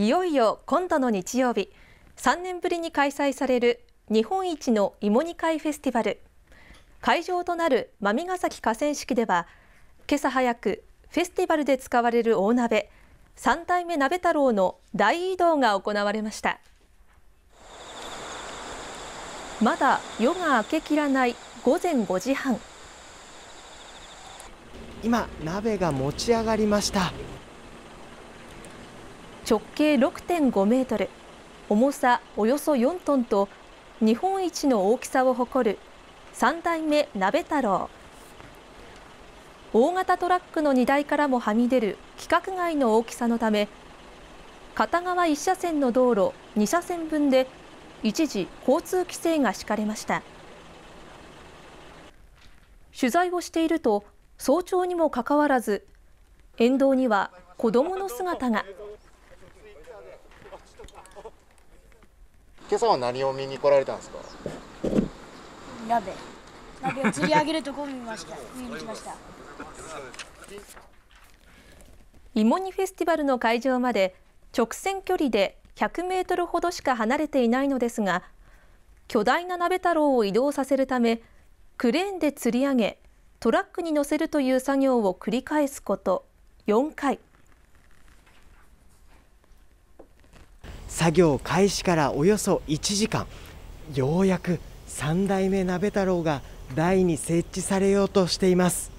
いよいよ今度の日曜日。3年ぶりに開催される日本一の芋煮会フェスティバル。会場となる真見ヶ崎河川敷では今朝早くフェスティバルで使われる大鍋三代目鍋太郎の大移動が行われました。まだ夜が明けきらない午前5時半。今鍋が持ち上がりました。直径6.5メートル重さおよそ4トンと日本一の大きさを誇る三代目鍋太郎。大型トラックの荷台からもはみ出る規格外の大きさのため片側1車線の道路2車線分で一時交通規制が敷かれました。取材をしていると早朝にもかかわらず沿道には子どもの姿が。今朝は何を見に来られたんですか？鍋。鍋を釣り上げるとこ見ました。見に来ました。芋煮フェスティバルの会場まで直線距離で100メートルほどしか離れていないのですが巨大な鍋太郎を移動させるためクレーンで吊り上げトラックに乗せるという作業を繰り返すこと4回作業開始からおよそ1時間。ようやく3代目鍋太郎が台に設置されようとしています。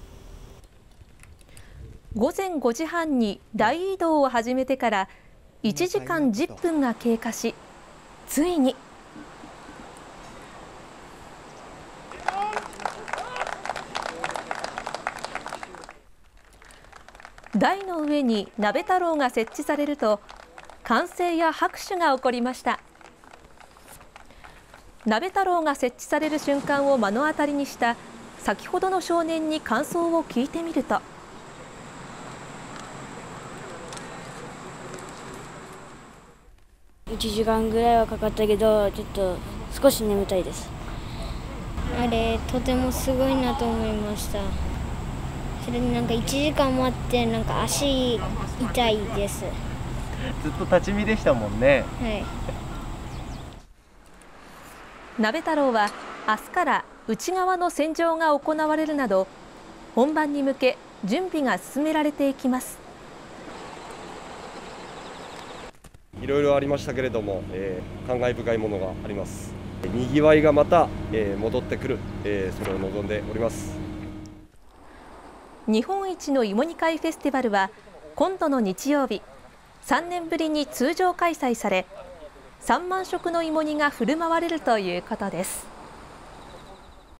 午前5時半に大移動を始めてから1時間10分が経過しついに。台の上に鍋太郎が設置されると歓声や拍手が起こりました。鍋太郎が設置される瞬間を目の当たりにした先ほどの少年に感想を聞いてみると1時間ぐらいはかかったけどちょっと少し眠たいです。あれとてもすごいなと思いました。それになんか1時間待ってなんか足痛いですずっと立ち見でしたもんね。はい。鍋太郎は明日から内側の洗浄が行われるなど本番に向け準備が進められていきます。いろいろありましたけれども、えー、感慨深いものがあります。にぎわいがまた、えー、戻ってくる、えー、それを望んでおります。日本一の芋煮会フェスティバルは今度の日曜日3年ぶりに通常開催され3万食の芋煮が振る舞われるということです。